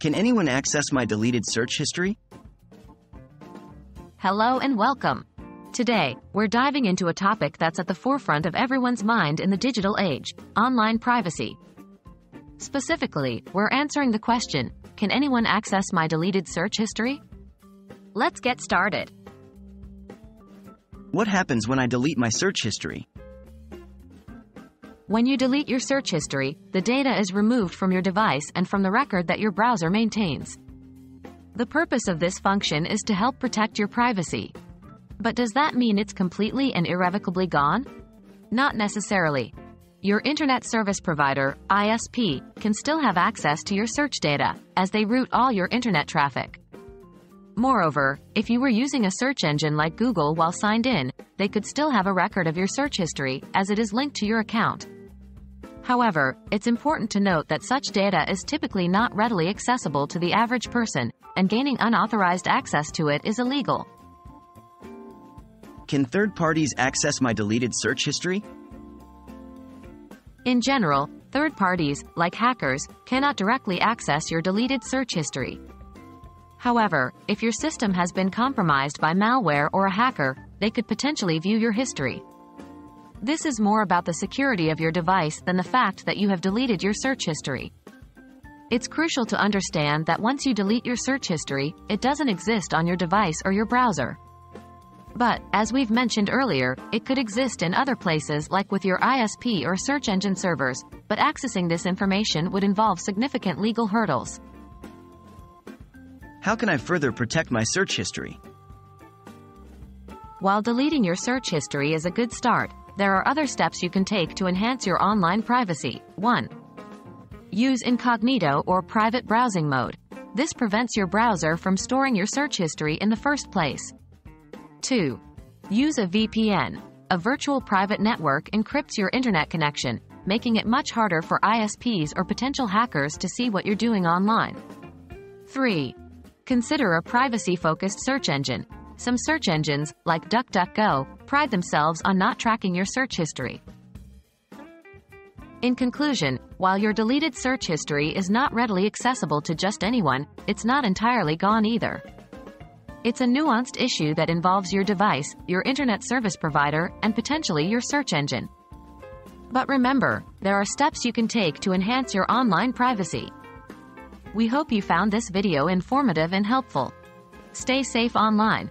Can anyone access my deleted search history? Hello and welcome. Today, we're diving into a topic that's at the forefront of everyone's mind in the digital age online privacy. Specifically, we're answering the question Can anyone access my deleted search history? Let's get started. What happens when I delete my search history? When you delete your search history, the data is removed from your device and from the record that your browser maintains. The purpose of this function is to help protect your privacy. But does that mean it's completely and irrevocably gone? Not necessarily. Your Internet Service Provider, ISP, can still have access to your search data, as they route all your internet traffic. Moreover, if you were using a search engine like Google while signed in, they could still have a record of your search history, as it is linked to your account. However, it's important to note that such data is typically not readily accessible to the average person, and gaining unauthorized access to it is illegal. Can third parties access my deleted search history? In general, third parties, like hackers, cannot directly access your deleted search history. However, if your system has been compromised by malware or a hacker, they could potentially view your history. This is more about the security of your device than the fact that you have deleted your search history. It's crucial to understand that once you delete your search history, it doesn't exist on your device or your browser. But, as we've mentioned earlier, it could exist in other places like with your ISP or search engine servers, but accessing this information would involve significant legal hurdles. How can I further protect my search history? While deleting your search history is a good start, there are other steps you can take to enhance your online privacy. 1. Use incognito or private browsing mode. This prevents your browser from storing your search history in the first place. 2. Use a VPN. A virtual private network encrypts your internet connection, making it much harder for ISPs or potential hackers to see what you're doing online. 3. Consider a privacy-focused search engine. Some search engines, like DuckDuckGo, pride themselves on not tracking your search history. In conclusion, while your deleted search history is not readily accessible to just anyone, it's not entirely gone either. It's a nuanced issue that involves your device, your internet service provider, and potentially your search engine. But remember, there are steps you can take to enhance your online privacy. We hope you found this video informative and helpful. Stay safe online.